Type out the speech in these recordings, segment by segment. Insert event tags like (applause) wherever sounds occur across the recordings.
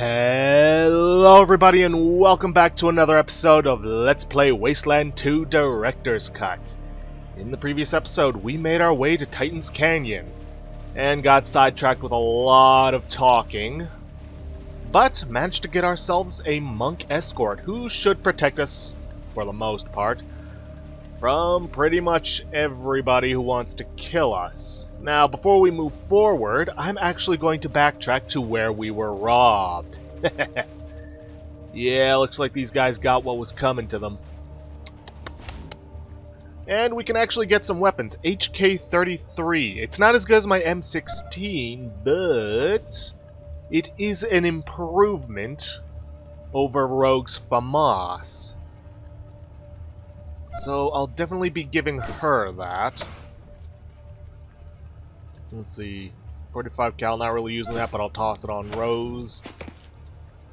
Hello everybody and welcome back to another episode of Let's Play Wasteland 2 Director's Cut. In the previous episode, we made our way to Titan's Canyon, and got sidetracked with a lot of talking, but managed to get ourselves a monk escort who should protect us, for the most part, from pretty much everybody who wants to kill us. Now, before we move forward, I'm actually going to backtrack to where we were robbed. (laughs) yeah, looks like these guys got what was coming to them. And we can actually get some weapons. HK-33. It's not as good as my M16, but it is an improvement over Rogue's FAMAS. So I'll definitely be giving her that. Let's see. 45 cal, not really using that, but I'll toss it on Rose.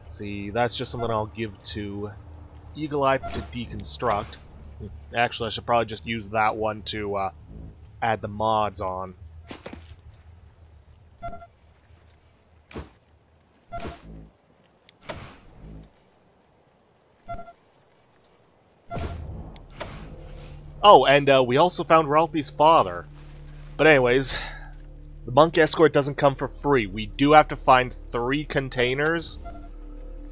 Let's see, that's just something I'll give to Eagle Eye to deconstruct. Actually, I should probably just use that one to uh, add the mods on. Oh, and uh, we also found Ralphie's father. But anyways, the monk escort doesn't come for free. We do have to find three containers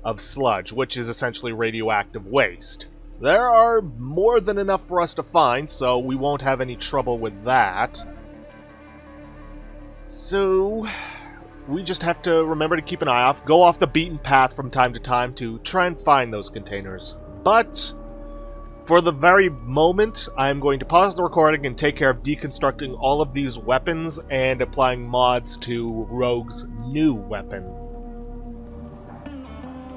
of sludge, which is essentially radioactive waste. There are more than enough for us to find, so we won't have any trouble with that. So, we just have to remember to keep an eye off, go off the beaten path from time to time to try and find those containers. But, for the very moment, I'm going to pause the recording and take care of deconstructing all of these weapons and applying mods to Rogue's new weapon.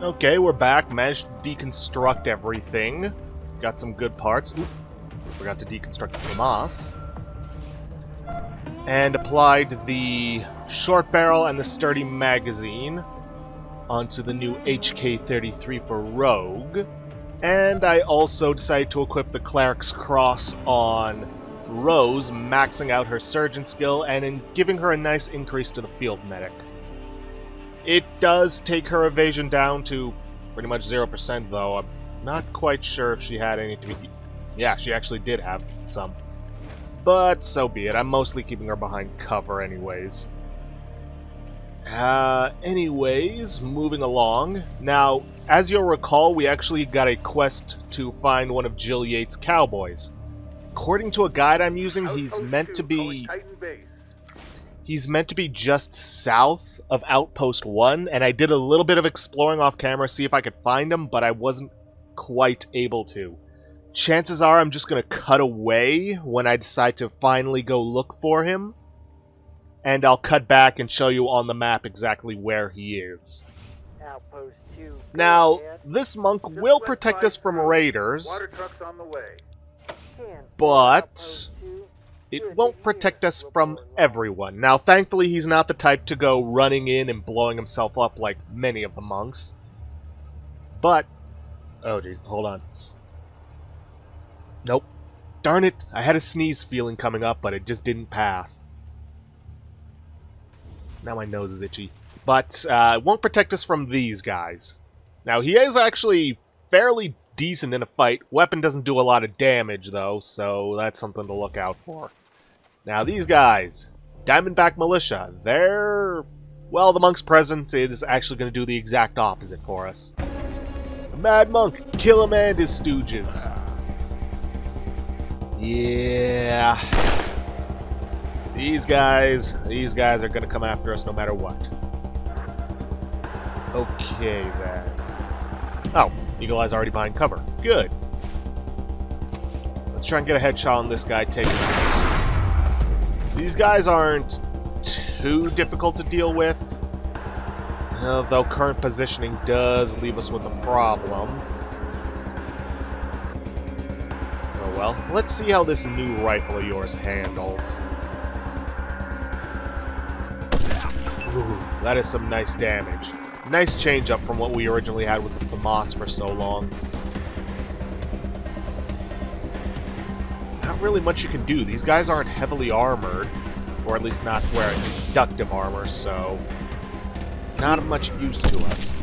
Okay, we're back. Managed to deconstruct everything. Got some good parts. Oop, forgot to deconstruct the FAMAS. And applied the short barrel and the sturdy magazine onto the new HK-33 for Rogue. And I also decided to equip the Cleric's Cross on Rose, maxing out her surgeon skill and in giving her a nice increase to the field medic. It does take her evasion down to pretty much 0% though. I'm not quite sure if she had any to be... Yeah, she actually did have some. But so be it. I'm mostly keeping her behind cover anyways. Uh, anyways, moving along. Now, as you'll recall, we actually got a quest to find one of Jill Yates' cowboys. According to a guide I'm using, he's meant to be... He's meant to be just south of Outpost 1, and I did a little bit of exploring off camera, see if I could find him, but I wasn't quite able to. Chances are I'm just going to cut away when I decide to finally go look for him and I'll cut back and show you on the map exactly where he is. Now, this monk will protect us from raiders, but it won't protect us from everyone. Now, thankfully, he's not the type to go running in and blowing himself up like many of the monks. But, oh jeez, hold on. Nope. Darn it, I had a sneeze feeling coming up, but it just didn't pass. Now my nose is itchy. But uh, won't protect us from these guys. Now he is actually fairly decent in a fight. Weapon doesn't do a lot of damage though, so that's something to look out for. Now these guys, Diamondback Militia, they're... Well, the monk's presence is actually going to do the exact opposite for us. The Mad Monk, kill him and his stooges. Yeah... These guys, these guys are gonna come after us no matter what. Okay, then. Oh, Eagle Eye's already behind cover. Good. Let's try and get a headshot on this guy, take him out. These guys aren't too difficult to deal with, uh, though current positioning does leave us with a problem. Oh well, let's see how this new rifle of yours handles. Ooh, that is some nice damage. Nice change up from what we originally had with the FAMAS for so long. Not really much you can do. These guys aren't heavily armored, or at least not wearing conductive armor, so... not much use to us.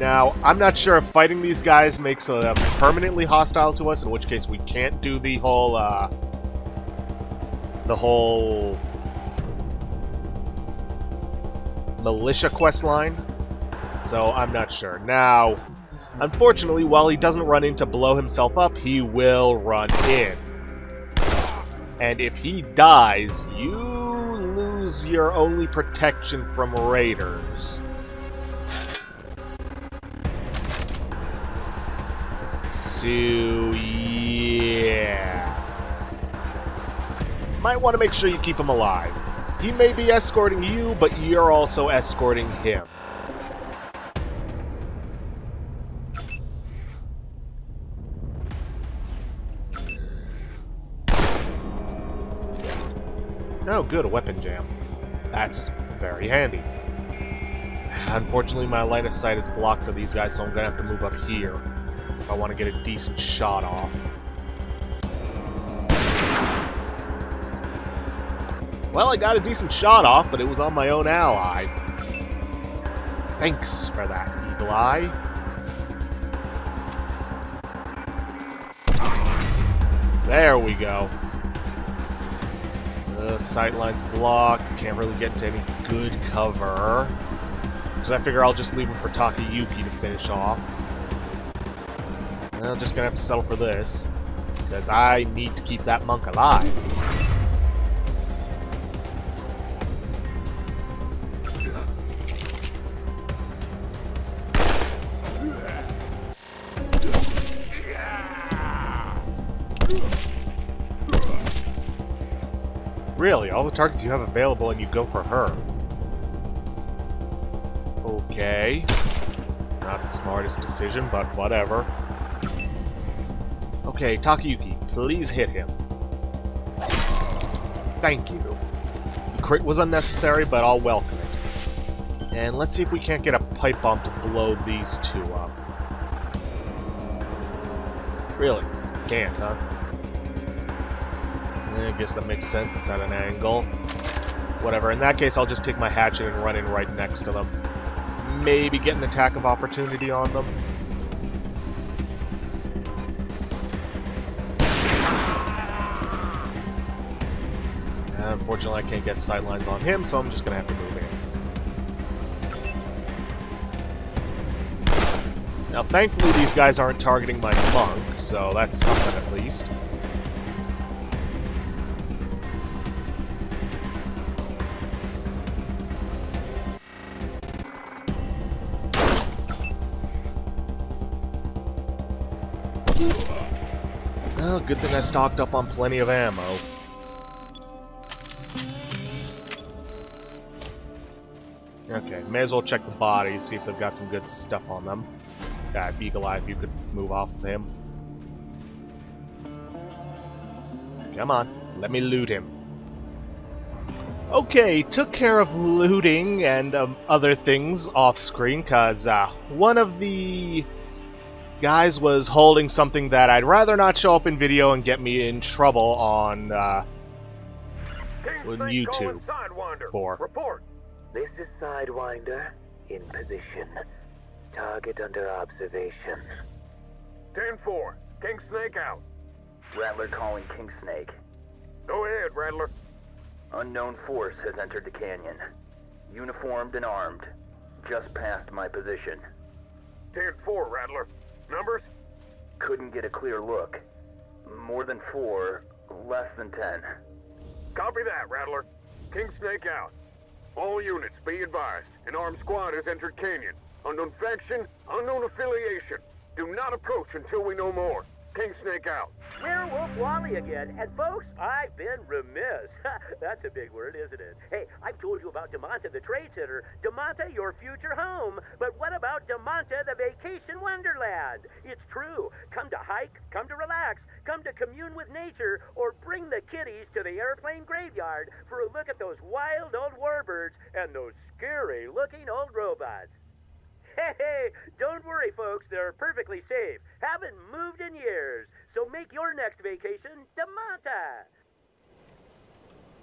Now, I'm not sure if fighting these guys makes them permanently hostile to us, in which case we can't do the whole, uh, the whole militia quest line. So I'm not sure. Now, unfortunately, while he doesn't run in to blow himself up, he will run in. And if he dies, you lose your only protection from raiders. So, yeah. Might want to make sure you keep him alive. He may be escorting you, but you're also escorting him. Oh, good, a weapon jam. That's very handy. (sighs) Unfortunately, my line of sight is blocked for these guys, so I'm going to have to move up here I want to get a decent shot off. Well, I got a decent shot off, but it was on my own ally. Thanks for that, Eagle Eye. There we go. The sightline's blocked. Can't really get into any good cover. Because I figure I'll just leave him for Takayuki to finish off. I'm just gonna have to settle for this. Because I need to keep that monk alive. Really? All the targets you have available and you go for her. Okay. Not the smartest decision, but whatever. Okay, Takayuki, please hit him. Thank you. The crit was unnecessary, but I'll welcome it. And let's see if we can't get a pipe bomb to blow these two up. Really? Can't, huh? Eh, I guess that makes sense. It's at an angle. Whatever. In that case, I'll just take my hatchet and run in right next to them. Maybe get an attack of opportunity on them. Unfortunately, I can't get sightlines on him, so I'm just going to have to move in. Now, thankfully, these guys aren't targeting my monk, so that's something at least. Well, good thing I stocked up on plenty of ammo. May as well check the bodies, see if they've got some good stuff on them. Yeah, Beagle Eye, if you could move off of him. Come on, let me loot him. Okay, took care of looting and um, other things off screen, because uh, one of the guys was holding something that I'd rather not show up in video and get me in trouble on uh, YouTube for. Report. This is Sidewinder, in position. Target under observation. 10-4. King Snake out. Rattler calling King Snake. Go ahead, Rattler. Unknown force has entered the canyon. Uniformed and armed. Just past my position. 10-4, Rattler. Numbers? Couldn't get a clear look. More than four, less than ten. Copy that, Rattler. King Snake out. All units, be advised. An armed squad has entered Canyon. Unknown faction, unknown affiliation. Do not approach until we know more. King Snake out. Werewolf Wally again. And folks, I've been remiss. (laughs) That's a big word, isn't it? Hey, I've told you about Damonta, the trade center. Damonta, your future home. But what about Damonta, the vacation wonderland? It's true. Come to hike, come to relax, come to commune with nature, or bring the kiddies to the airplane graveyard for a look at those wild old warbirds and those scary looking old robots. Hey, hey, don't worry, folks. They're perfectly safe. Haven't moved in years. So make your next vacation to Manta.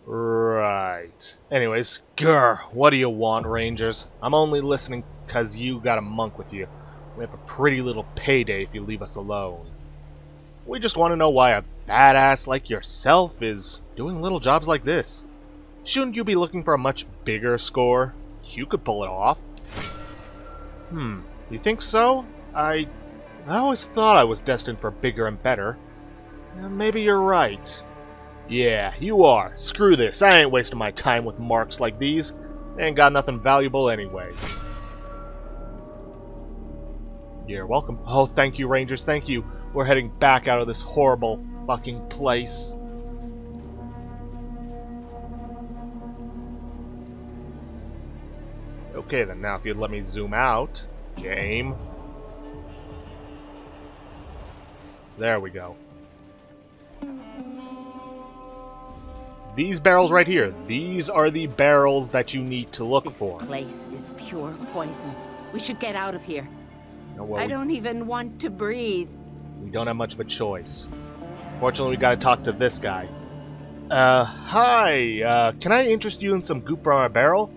Right. Anyways, grr, what do you want, Rangers? I'm only listening because you got a monk with you. We have a pretty little payday if you leave us alone. We just want to know why a badass like yourself is doing little jobs like this. Shouldn't you be looking for a much bigger score? You could pull it off. Hmm, you think so? I... I always thought I was destined for bigger and better. Maybe you're right. Yeah, you are. Screw this. I ain't wasting my time with marks like these. Ain't got nothing valuable anyway. You're welcome. Oh, thank you, Rangers. Thank you. We're heading back out of this horrible fucking place. Okay, then now if you'd let me zoom out. Game. There we go. These barrels right here, these are the barrels that you need to look This for. place is pure poison. We should get out of here. No, well, I don't even want to breathe. We don't have much of a choice. Fortunately, we gotta talk to this guy. Uh, hi, uh, can I interest you in some goop from our barrel?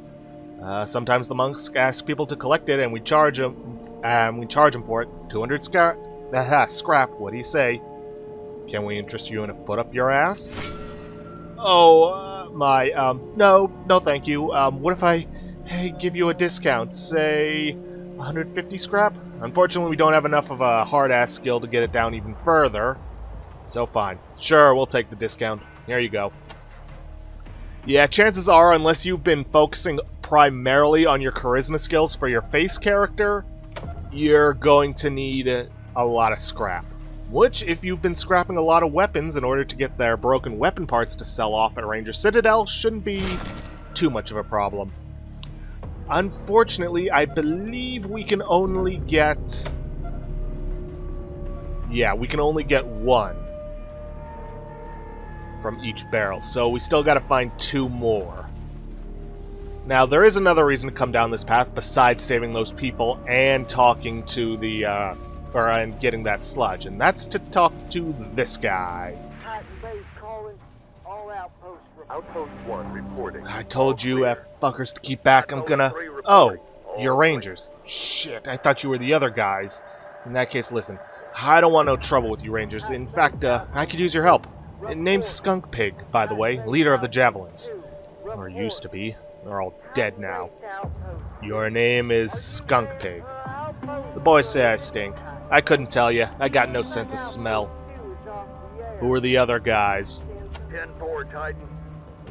Uh, sometimes the monks ask people to collect it, and we charge them, and we charge them for it. 200 scrap, aha, scrap, what do you say? Can we interest you in a foot up your ass? Oh, uh, my, um, no, no thank you. Um, what if I, hey, give you a discount, say, 150 scrap? Unfortunately, we don't have enough of a hard-ass skill to get it down even further. So fine. Sure, we'll take the discount. Here you go. Yeah, chances are, unless you've been focusing primarily on your charisma skills for your face character, you're going to need a, a lot of scrap. Which, if you've been scrapping a lot of weapons in order to get their broken weapon parts to sell off at Ranger Citadel, shouldn't be too much of a problem. Unfortunately, I believe we can only get... Yeah, we can only get one from each barrel, so we still gotta find two more. Now, there is another reason to come down this path besides saving those people and talking to the, uh, or and getting that sludge, and that's to talk to this guy. Titan base calling. All outposts report. Outpost 1 reporting. I told you, F fuckers, to keep back. I'm gonna. Oh, you're Rangers. Shit, I thought you were the other guys. In that case, listen. I don't want no trouble with you, Rangers. In fact, uh, I could use your help. Name's Skunk Pig, by the way, leader of the Javelins. Or used to be. They're all dead now. Your name is Skunk Pig. The boys say I stink. I couldn't tell you. I got no sense of smell. Who are the other guys? 10-4, Titan.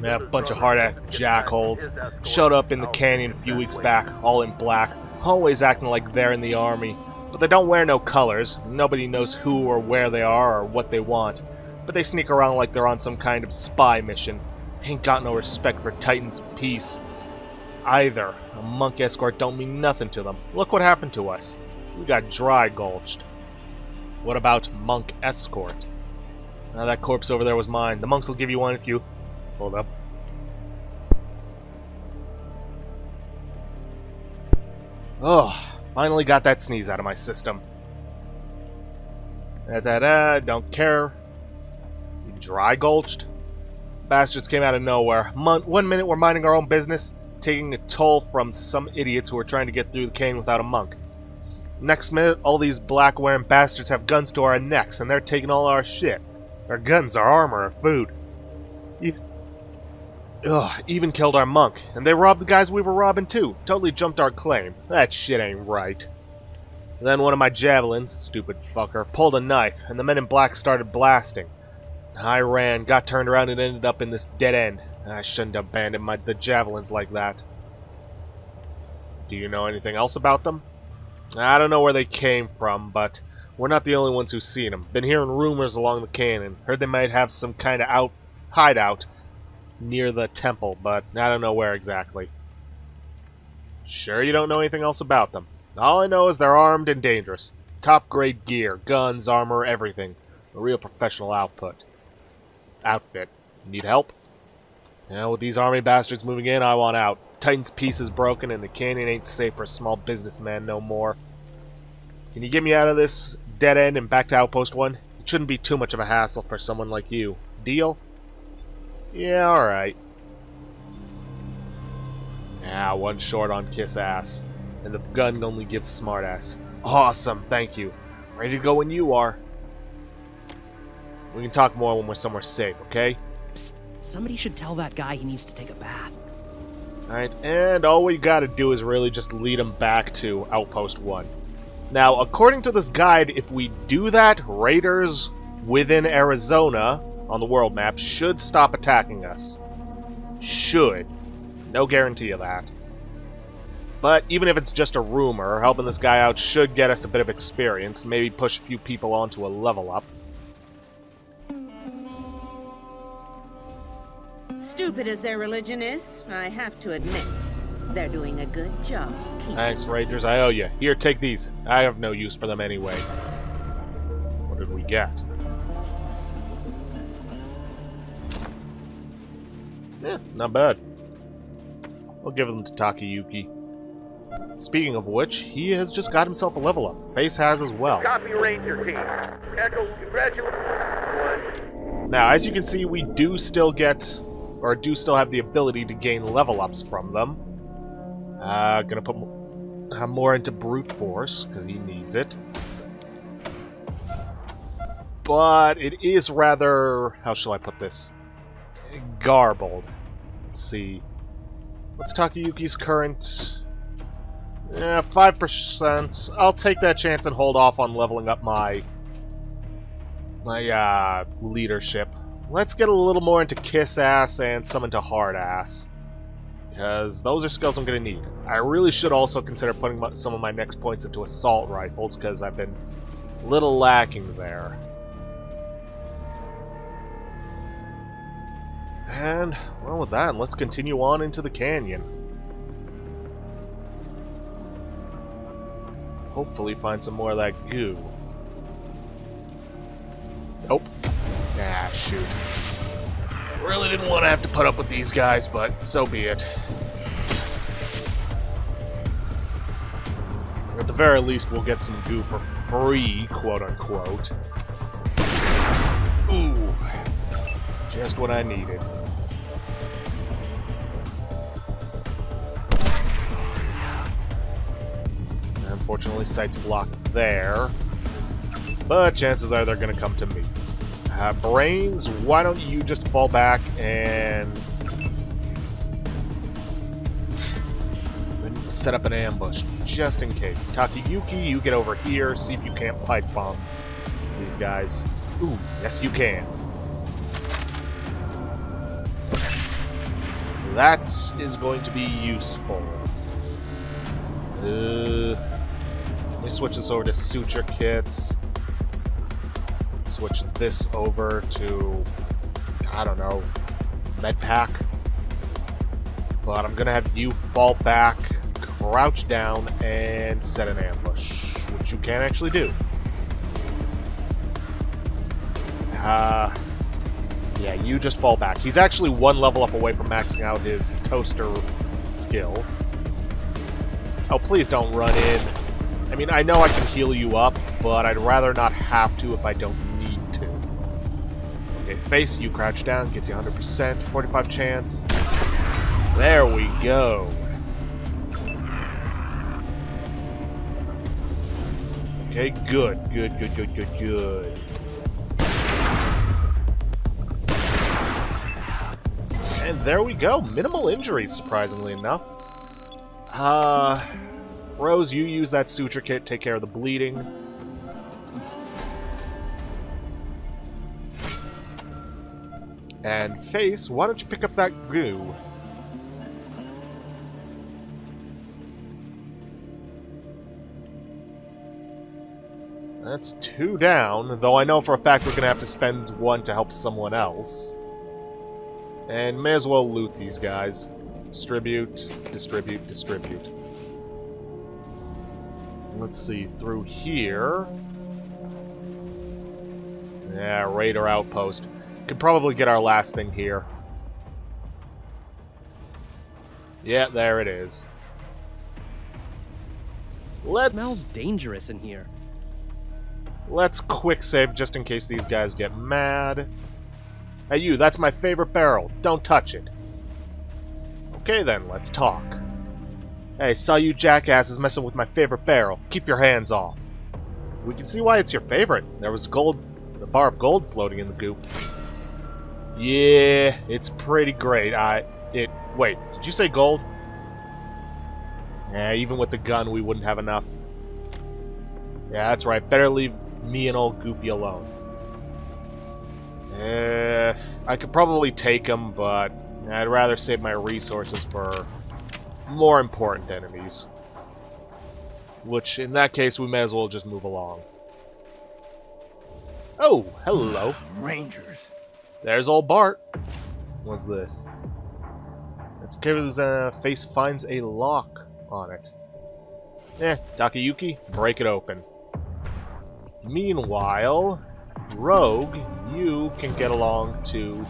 Yeah, a bunch of hard-ass jackholes. Showed up in the canyon a few weeks back, all in black, always acting like they're in the army. But they don't wear no colors. Nobody knows who or where they are or what they want. But they sneak around like they're on some kind of spy mission. Ain't got no respect for Titan's peace. Either. A monk escort don't mean nothing to them. Look what happened to us. We got dry gulched. What about monk escort? Now that corpse over there was mine. The monks will give you one if you... Hold up. Oh, finally got that sneeze out of my system. Da da da, don't care. Is he dry gulched? Bastards came out of nowhere. Mon one minute we're minding our own business, taking a toll from some idiots who are trying to get through the cane without a monk. Next minute, all these black wearing bastards have guns to our necks and they're taking all our shit. Our guns, our armor, our food. Ugh, even killed our monk, and they robbed the guys we were robbing too. Totally jumped our claim. That shit ain't right. Then one of my javelins, stupid fucker, pulled a knife, and the men in black started blasting. I ran, got turned around, and ended up in this dead end. I shouldn't have abandoned my the javelins like that. Do you know anything else about them? I don't know where they came from, but we're not the only ones who've seen them. Been hearing rumors along the canyon. Heard they might have some kind of out hideout near the temple, but I don't know where exactly. Sure you don't know anything else about them? All I know is they're armed and dangerous. Top grade gear, guns, armor, everything. A real professional output. Outfit. Need help? Yeah, with these army bastards moving in, I want out. Titan's piece is broken and the canyon ain't safe for a small businessman no more. Can you get me out of this dead end and back to Outpost 1? It shouldn't be too much of a hassle for someone like you. Deal? Yeah, alright. Ah, one short on Kiss Ass. And the gun only gives Smart Ass. Awesome, thank you. Ready to go when you are. We can talk more when we're somewhere safe, okay? Psst, somebody should tell that guy he needs to take a bath. Alright, and all we gotta do is really just lead him back to Outpost 1. Now, according to this guide, if we do that, raiders within Arizona on the world map should stop attacking us. Should. No guarantee of that. But even if it's just a rumor, helping this guy out should get us a bit of experience, maybe push a few people onto a level up. Stupid as their religion is, I have to admit, they're doing a good job. keeping Thanks, Rangers. I owe you. Here, take these. I have no use for them anyway. What did we get? Eh, not bad. We'll give them to Takayuki. Speaking of which, he has just got himself a level up. Face has as well. Copy Ranger team. Echo, congratulations. Now, as you can see, we do still get, or do still have the ability to gain level ups from them. Uh, gonna put mo- uh, more into brute force because he needs it. But it is rather, how shall I put this? Garbled. Let's see. What's Takayuki's current? Yeah, five percent. I'll take that chance and hold off on leveling up my my uh, leadership. Let's get a little more into kiss ass and some into hard ass. Because those are skills I'm going to need. I really should also consider putting some of my next points into assault rifles, because I've been a little lacking there. And, well, with that, let's continue on into the canyon. Hopefully find some more of that goo. Nope. Ah, shoot. Really didn't want to have to put up with these guys, but so be it. At the very least, we'll get some goo for free, quote-unquote. Ooh. Just what I needed. Unfortunately, sight's blocked there. But chances are they're going to come to me. Uh, brains, why don't you just fall back and... set up an ambush, just in case. Takayuki, you get over here, see if you can't pipe bomb these guys. Ooh, yes you can. That is going to be useful. Uh, let me switch this over to suture kits. Switch this over to, I don't know, med pack. But I'm gonna have you fall back, crouch down, and set an ambush, which you can actually do. Uh, yeah, you just fall back. He's actually one level up away from maxing out his toaster skill. Oh, please don't run in. I mean, I know I can heal you up, but I'd rather not have to if I don't need to. Okay, face, you crouch down, gets you 100%, 45 chance. There we go. Okay, good, good, good, good, good, good. And there we go. Minimal injuries, surprisingly enough. Uh, Rose, you use that suture kit, take care of the bleeding. And Face, why don't you pick up that goo? That's two down, though I know for a fact we're going to have to spend one to help someone else. And may as well loot these guys. Distribute, distribute, distribute. Let's see, through here... Yeah, Raider Outpost. Could probably get our last thing here. Yeah, there it is. Let's smells dangerous in here. Let's quick save just in case these guys get mad. Hey you, that's my favorite barrel. Don't touch it. Okay then, let's talk. Hey, saw you jackasses messing with my favorite barrel. Keep your hands off. We can see why it's your favorite. There was gold, a bar of gold floating in the goop. Yeah, it's pretty great. I, it, wait, did you say gold? Yeah, even with the gun, we wouldn't have enough. Yeah, that's right. Better leave me and old Goopy alone. Eh, I could probably take him, but I'd rather save my resources for more important enemies. Which, in that case, we may as well just move along. Oh, hello. Rangers. There's old Bart. What's this? It's Kirby's uh, face finds a lock on it. Eh, Takayuki, break it open. Meanwhile, Rogue, you can get along to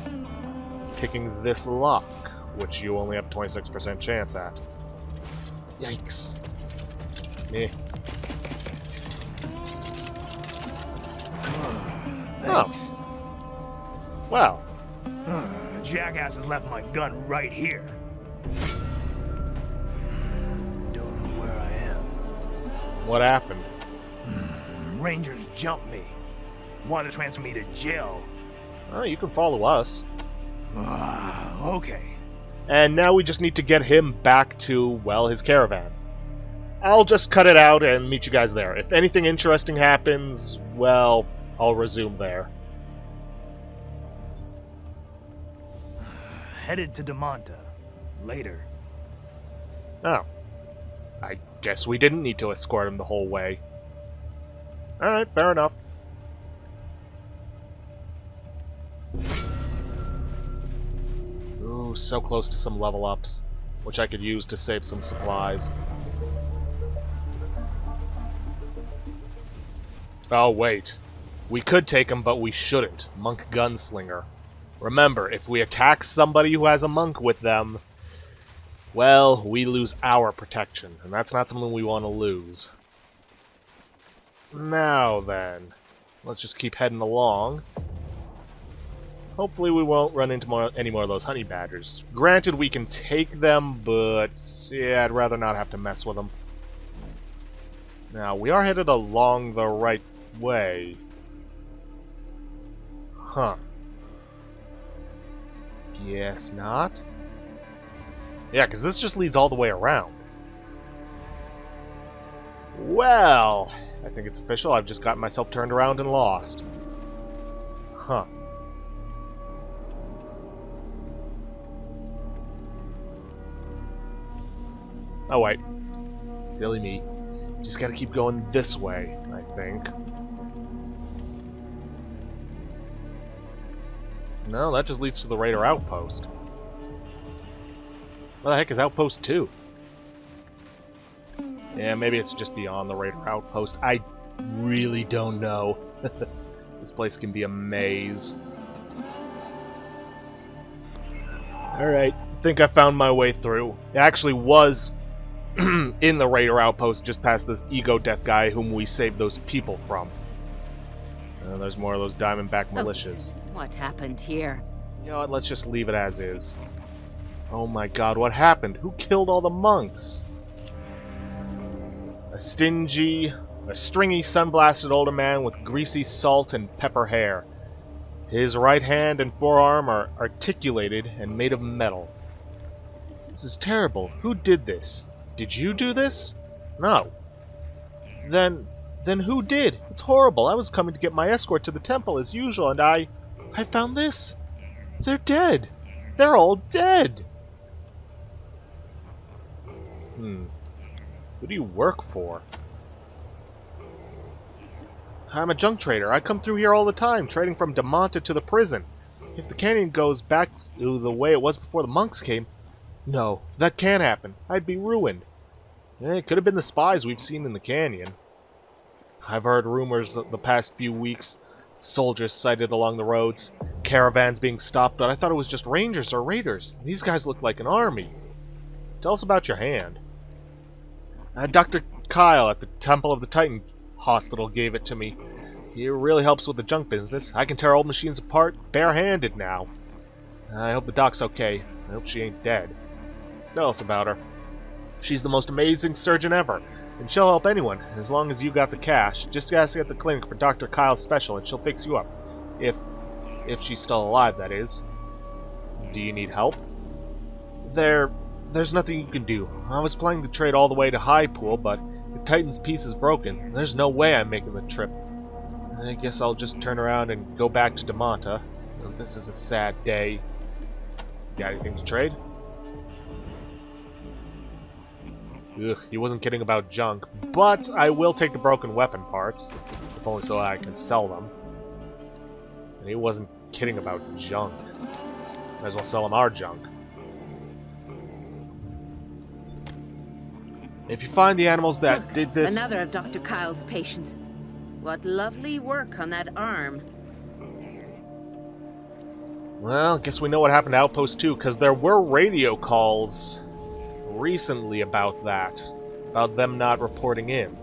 picking this lock, which you only have 26% chance at. Yikes. Eh. Thanks. Well, The jackass has left my gun right here. Don't know where I am. what happened? Rangers jumped me. Wanted to transfer me to jail. Oh, you can follow us. Ah, okay. And now we just need to get him back to, well, his caravan. I'll just cut it out and meet you guys there. If anything interesting happens, well, I'll resume there. (sighs) Headed to Damonta. Later. Oh. I guess we didn't need to escort him the whole way. Alright, fair enough. Ooh, so close to some level ups, which I could use to save some supplies. Oh, wait. We could take him, but we shouldn't. Monk Gunslinger. Remember, if we attack somebody who has a monk with them, well, we lose our protection, and that's not something we want to lose. Now then, let's just keep heading along. Hopefully we won't run into more, any more of those honey badgers. Granted, we can take them, but yeah, I'd rather not have to mess with them. Now, we are headed along the right way. Huh. Guess not. Yeah, because this just leads all the way around. Well, I think it's official. I've just gotten myself turned around and lost. Huh. Oh, wait. Silly me. Just gotta keep going this way, I think. No, that just leads to the Raider Outpost. What the heck is Outpost 2? Yeah, maybe it's just beyond the Raider Outpost. I really don't know. (laughs) this place can be a maze. Alright, think I found my way through. It actually was (clears throat) in the Raider Outpost just past this Ego Death guy whom we saved those people from. And there's more of those Diamondback militias. What happened here? You know what, let's just leave it as is. Oh my god, what happened? Who killed all the monks? A stingy, a stringy, sun-blasted older man with greasy salt and pepper hair. His right hand and forearm are articulated and made of metal. This is terrible. Who did this? Did you do this? No. Then, then who did? It's horrible. I was coming to get my escort to the temple as usual, and I, I found this. They're dead. They're all dead. Hmm. Who do you work for? I'm a junk trader. I come through here all the time, trading from Damonta to the prison. If the canyon goes back to the way it was before the monks came... No, that can't happen. I'd be ruined. It could have been the spies we've seen in the canyon. I've heard rumors the past few weeks. Soldiers sighted along the roads, caravans being stopped, but I thought it was just rangers or raiders. These guys look like an army. Tell us about your hand. Uh, Dr. Kyle at the Temple of the Titan Hospital gave it to me. He really helps with the junk business. I can tear old machines apart barehanded now. I hope the doc's okay. I hope she ain't dead. Tell us about her. She's the most amazing surgeon ever, and she'll help anyone, as long as you got the cash. Just ask at the clinic for Dr. Kyle's special, and she'll fix you up. If... if she's still alive, that is. Do you need help? There... there's nothing you can do. I was planning to trade all the way to High Pool, but if Titan's piece is broken, there's no way I'm making the trip. I guess I'll just turn around and go back to Damonta. Oh, this is a sad day. Got anything to trade? Ugh, he wasn't kidding about junk, but I will take the broken weapon parts, if only so I can sell them. And he wasn't kidding about junk. Might as well sell him our junk. If you find the animals that Look, did this... Another of Dr. Kyle's patients. What lovely work on that arm. Well, guess we know what happened to Outpost 2, because there were radio calls recently about that. About them not reporting in.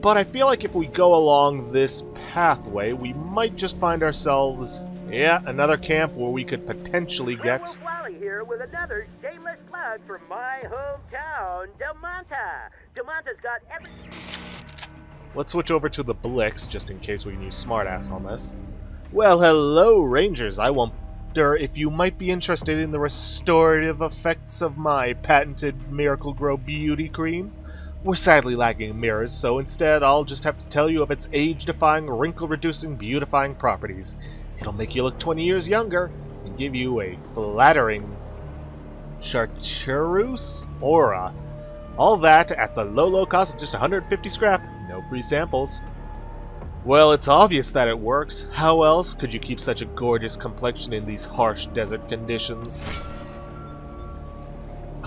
But I feel like if we go along this pathway, we might just find ourselves, yeah, another camp where we could potentially get... Wally here with another shameless plug for my hometown, Damonta. Damonta's got every... Let's switch over to the Blix, just in case we can use smartass on this. Well, hello, Rangers. I if you might be interested in the restorative effects of my patented Miracle Grow Beauty Cream. We're sadly lacking mirrors, so instead I'll just have to tell you of its age-defying, wrinkle-reducing, beautifying properties. It'll make you look 20 years younger and give you a flattering chartreuse aura. All that at the low, low cost of just 150 scrap. No free samples. Well, it's obvious that it works. How else could you keep such a gorgeous complexion in these harsh desert conditions?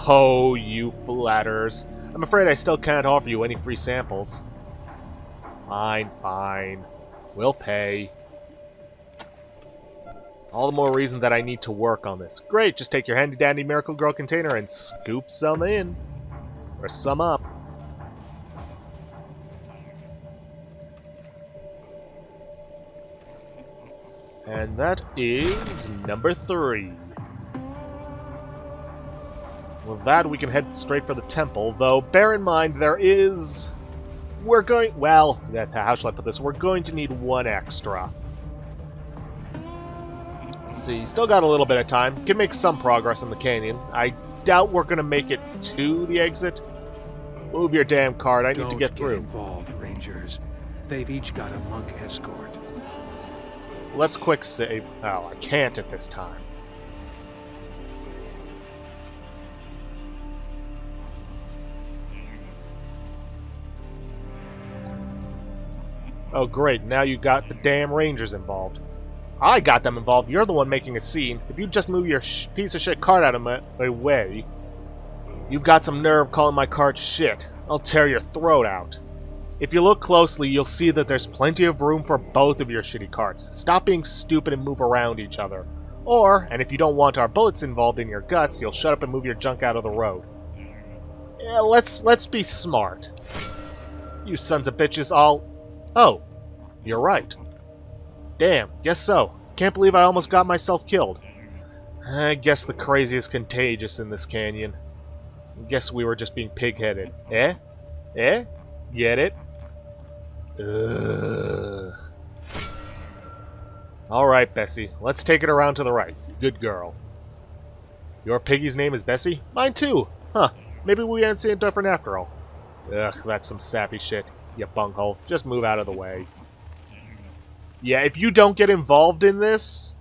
Oh, you flatterers. I'm afraid I still can't offer you any free samples. Fine, fine. We'll pay. All the more reason that I need to work on this. Great, just take your handy-dandy Miracle Grow container and scoop some in. Or some up. And that is number three. With that, we can head straight for the temple, though bear in mind there is... We're going... Well, how shall I put this? We're going to need one extra. Let's see, still got a little bit of time. Can make some progress in the canyon. I doubt we're going to make it to the exit. Move your damn card, I Don't need to get through. involved, Rangers. They've each got a monk escort. Let's quick save. Oh, I can't at this time. Oh, great. Now you got the damn Rangers involved. I got them involved. You're the one making a scene. If you just move your piece of shit card out of my, my way, you've got some nerve calling my card shit. I'll tear your throat out. If you look closely, you'll see that there's plenty of room for both of your shitty carts. Stop being stupid and move around each other. Or, and if you don't want our bullets involved in your guts, you'll shut up and move your junk out of the road. Yeah, let's let's be smart. You sons of bitches all... Oh, you're right. Damn, guess so. Can't believe I almost got myself killed. I guess the crazy is contagious in this canyon. Guess we were just being pig-headed. Eh? Eh? Get it? Ugh. Alright, Bessie. Let's take it around to the right. Good girl. Your piggy's name is Bessie? Mine too! Huh. Maybe we ain't seeing different after all. Ugh, that's some sappy shit. You bunghole. Just move out of the way. Yeah, if you don't get involved in this,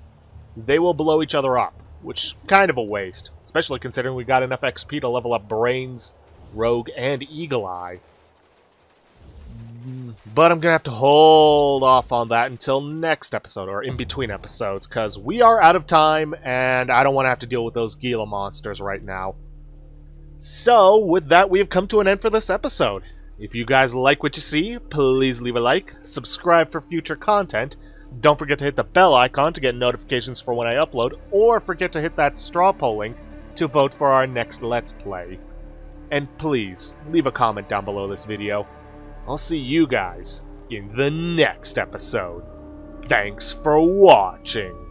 they will blow each other up. Which, kind of a waste. Especially considering we got enough XP to level up Brains, Rogue, and Eagle Eye. But I'm going to have to hold off on that until next episode, or in between episodes, because we are out of time, and I don't want to have to deal with those Gila monsters right now. So, with that, we have come to an end for this episode. If you guys like what you see, please leave a like, subscribe for future content, don't forget to hit the bell icon to get notifications for when I upload, or forget to hit that straw poll link to vote for our next Let's Play. And please, leave a comment down below this video. I'll see you guys in the next episode. Thanks for watching.